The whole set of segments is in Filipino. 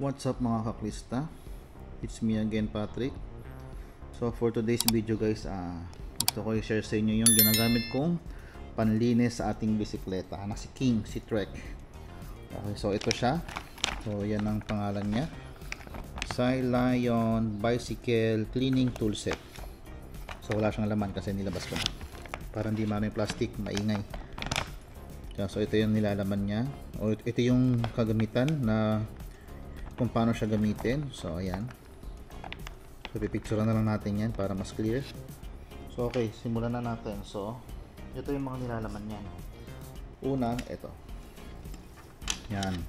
What's up mga kaklista? It's me again Patrick. So for today's video guys, ah gusto ko i-share sa inyo yung ginagamit kong panlinis sa ating bisikleta na si King, si Trek. Okay, so ito siya. So yan ang pangalan niya. Lion Bicycle Cleaning Tool Set. So wala siyang laman kasi nilabas ko na. Para hindi maraming plastic, maingay. So ito yung nilalaman niya. O ito yung kagamitan na kung paano siya gamitin. So, ayan. So, pipicture na lang natin yan para mas clear. So, okay. Simulan na natin. So, ito yung mga nilalaman niyan. Una, ito. Yan.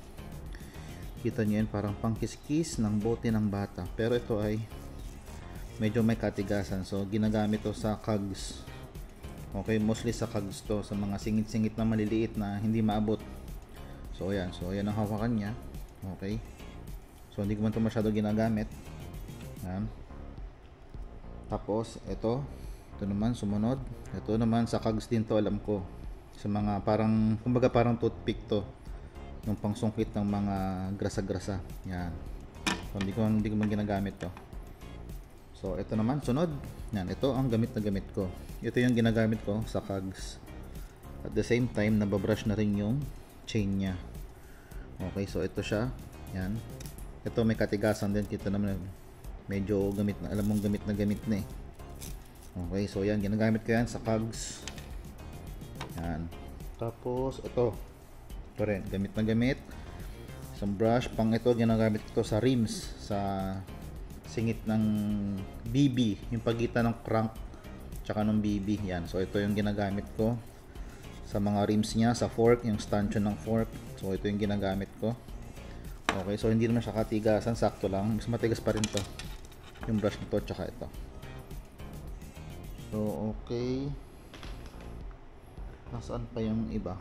Kita nyo yan parang pangkiskis ng bote ng bata. Pero ito ay medyo may katigasan. So, ginagamit to sa cogs. Okay, mostly sa cogs to. Sa mga singit-singit na maliliit na hindi maabot. So, ayan. So, ayan ang hawakan niya. Okay. So hindi ko man ito masyado ginagamit. Yan. Tapos ito, ito naman sumunod. Ito naman sa kags din to alam ko. Sa mga parang kumbaga parang toothpick to. Yung pangsungkit ng mga grasa-grasa. Yan. So hindi ko hindi ko man ginagamit to. So ito naman sunod. Yan, ito ang gamit na gamit ko. Ito yung ginagamit ko sa kags. At the same time, nababrush na rin yung chain niya. Okay, so ito siya. Yan ito may katigasan din. Kita naman medyo gamit na alam mong gamit na gamit na eh. Okay so yan ginagamit ko yan sa cogs. Yan. Tapos ito. Ito rin gamit na gamit. Isang brush pang ito ginagamit ko sa rims sa singit ng BB yung pagitan ng crank tsaka ng BB yan. So ito yung ginagamit ko sa mga rims niya sa fork yung stanchion ng fork. So ito yung ginagamit ko Okay, so hindi naman siya katigasan, sakto lang. Mas matigas pa rin to. Yung brush nito tsaka ito. So, okay. Nasaan pa yung iba?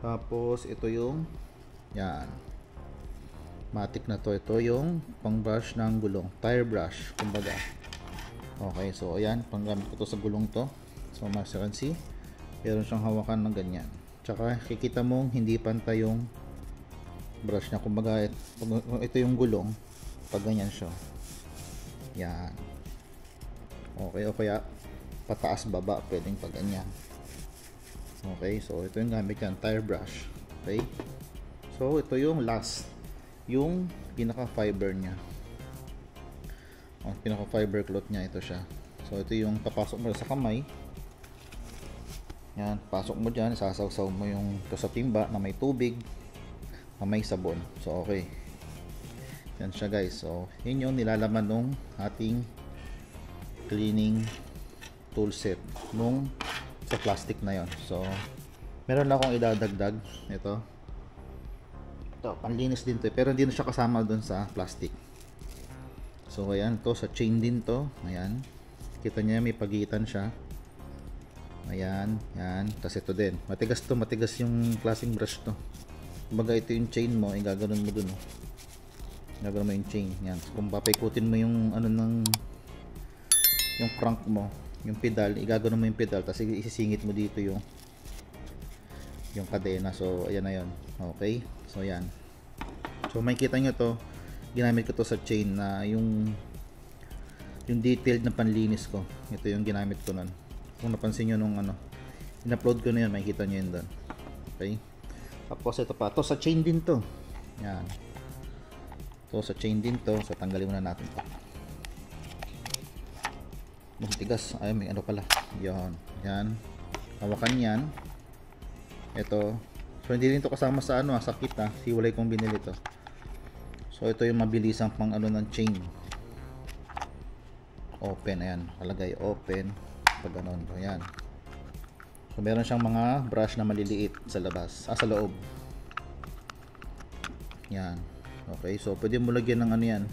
Tapos, ito yung yan. Matic na to. Ito yung pang brush ng gulong. Tire brush, kumbaga. Okay, so ayan. Panggamit ko to sa gulong to. So, mas you can see, meron siyang hawakan ng ganyan. Tsaka, kikita mong hindi pantay yung brush niya. Kumbaga ito yung gulong pag ganyan siya. Yan. Okay o kaya pataas baba pwedeng pag ganyan. Okay so ito yung gamit yan tire brush. Okay? So ito yung last yung pinaka fiber niya. Ang pinaka fiber cloth niya ito siya. So ito yung papasok mo sa kamay. Yan pasok mo dyan sasawsaw mo yung to sa timba na may tubig may sabon. So okay. Yan siya guys. So yun yung nilalaman nung ating cleaning tool set nung sa plastic na yon so meron na akong idadagdag. Ito. Ito panlinis din to eh. pero hindi na siya kasama dun sa plastic. So ayan to. Sa chain din to. Ayan. Kita niya may pagitan siya. Ayan yan tapos ito din. Matigas to. Matigas yung klaseng brush to kumbaga ito yung chain mo igaganon mo dun oh. gagawin mo yung chain yan. Kung papaikutin mo yung ano ng yung crank mo yung pedal igaganon mo yung pedal tapos isisingit mo dito yung yung kadena. So ayan na yun. Okay? So yan. So makikita nyo to ginamit ko to sa chain na yung yung detailed na panlinis ko. Ito yung ginamit ko nun. Kung napansin nyo nung ano in-upload ko na yun makikita nyo yun doon okay tapos ito pa to sa chain din to. Yan. To sa chain din to so tanggalin muna natin to. Tigas ay may ano pala. Yan. Yan. Hawakan yan. Ito. So hindi rin to kasama sa ano sa kit ha siwalay kong binili to. So ito yung mabilisang pang ano ng chain. Open. Ayan. Palagay open. Pag ganon ayan So meron siyang mga brush na maliliit sa labas, ah, sa loob. Yan. Okay, so pwede mo lagyan ng ano yan.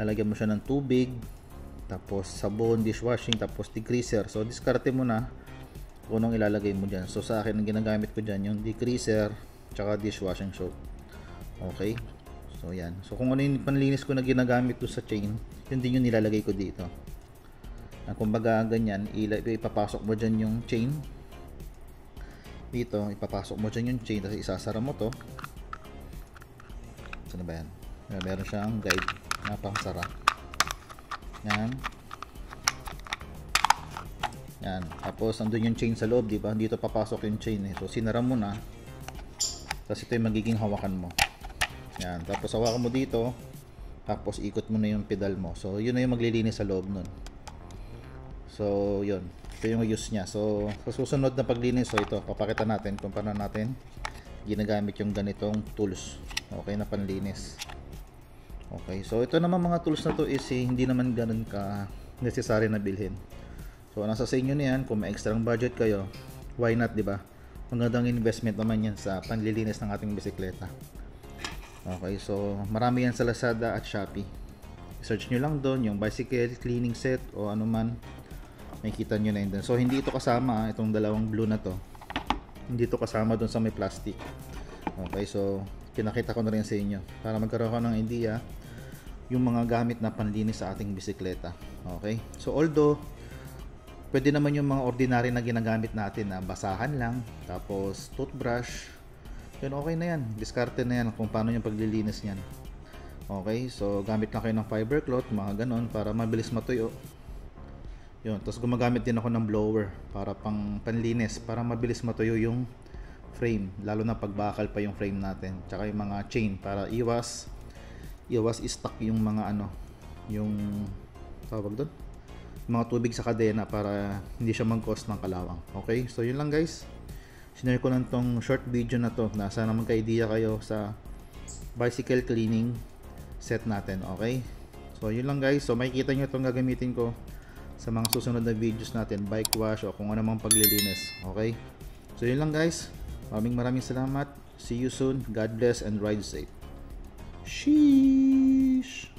Lalagyan mo siya ng tubig, tapos sabon, dishwashing, tapos degreaser. So diskarte mo na kung anong ilalagay mo dyan. So sa akin, ang ginagamit ko dyan, yung degreaser, tsaka dishwashing soap. Okay? So yan. So kung ano yung panlinis ko na ginagamit ko sa chain, yun din yung nilalagay ko dito na kumbaga ganyan ipapasok mo dyan yung chain dito ipapasok mo dyan yung chain tapos isasara mo to Saan ba yan? Yan, meron siyang guide na pangsara. Yan. Yan. Tapos, andun yung chain sa loob, di ba? Dito papasok yung chain eh. So, sinara mo na. Tapos, ito yung magiging hawakan mo. Yan. Tapos, hawakan mo dito. Tapos, ikot mo na yung pedal mo. So, yun na yung maglilinis sa loob nun. So, yun. Ito yung use niya. So, sa susunod na paglinis, so ito, papakita natin kung paano natin ginagamit yung ganitong tools. Okay, na panlinis. Okay, so ito naman mga tools na to is eh, hindi naman ganun ka necessary na bilhin. So, nasa sa inyo na yan. Kung may extra budget kayo, why not, di ba? Magandang investment naman yan sa panlilinis ng ating bisikleta. Okay, so marami yan sa Lazada at Shopee. Search nyo lang doon yung bicycle cleaning set o ano man. May kita nyo na yun doon. So, hindi ito kasama, itong dalawang blue na to. Hindi ito kasama doon sa may plastic. Okay, so pinakita ko na rin sa inyo para magkaroon ko ng idea yung mga gamit na panlinis sa ating bisikleta. Okay? So although pwede naman yung mga ordinary na ginagamit natin na basahan lang, tapos toothbrush, yun okay na yan. Diskarte na yan kung paano yung paglilinis niyan. Okay, so gamit lang kayo ng fiber cloth, mga ganon, para mabilis matuyo. Yun, tapos gumagamit din ako ng blower para pang panlinis, para mabilis matuyo yung frame, lalo na pagbakal pa yung frame natin. Tsaka yung mga chain para iwas iwas stuck yung mga ano, yung tawag doon mga tubig sa kadena para hindi siya mag-cause ng kalawang. Okay? So, yun lang guys. Sinare ko lang tong short video na to na sana magka-idea kayo sa bicycle cleaning set natin. Okay? So, yun lang guys. So, makikita nyo itong gagamitin ko sa mga susunod na videos natin. Bike wash o kung ano mang paglilinis. Okay? So, yun lang guys. Maraming maraming salamat. See you soon. God bless and ride safe. Sheesh!